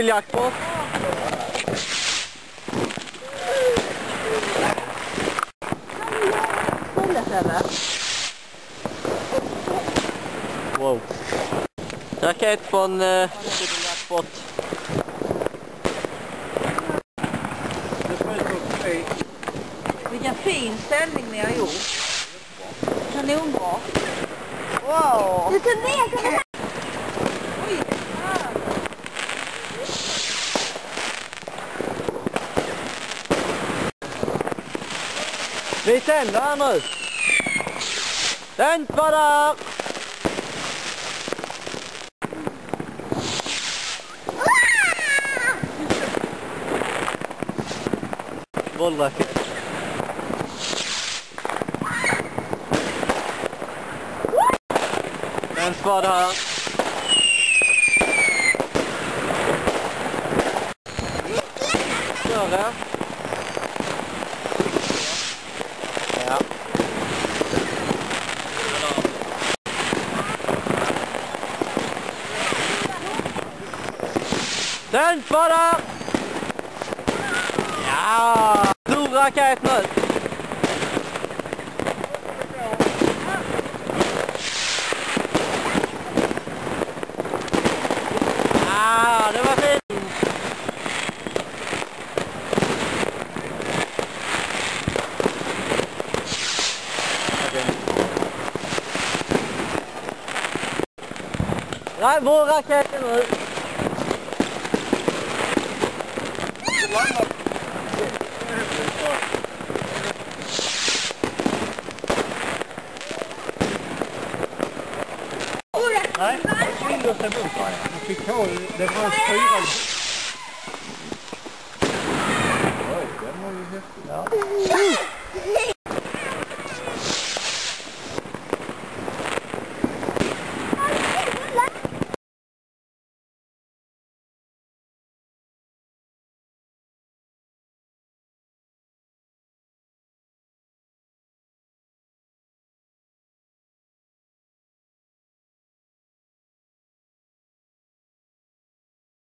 Jackpot. Wow. Raket från eh, Jackpot. Vilken fin ställning ni har gjort. Kanonbra. Wow. Du tar ner Vicente, vamos. Ten para. Vallahi. Ten para. Sonra. Den para! Ja! Stora käknöt! Ja, det var fint! Nej, våra käkar! Nej, Windows är bort. Fick det var fyra. Oj, den var ju häftig. Ja.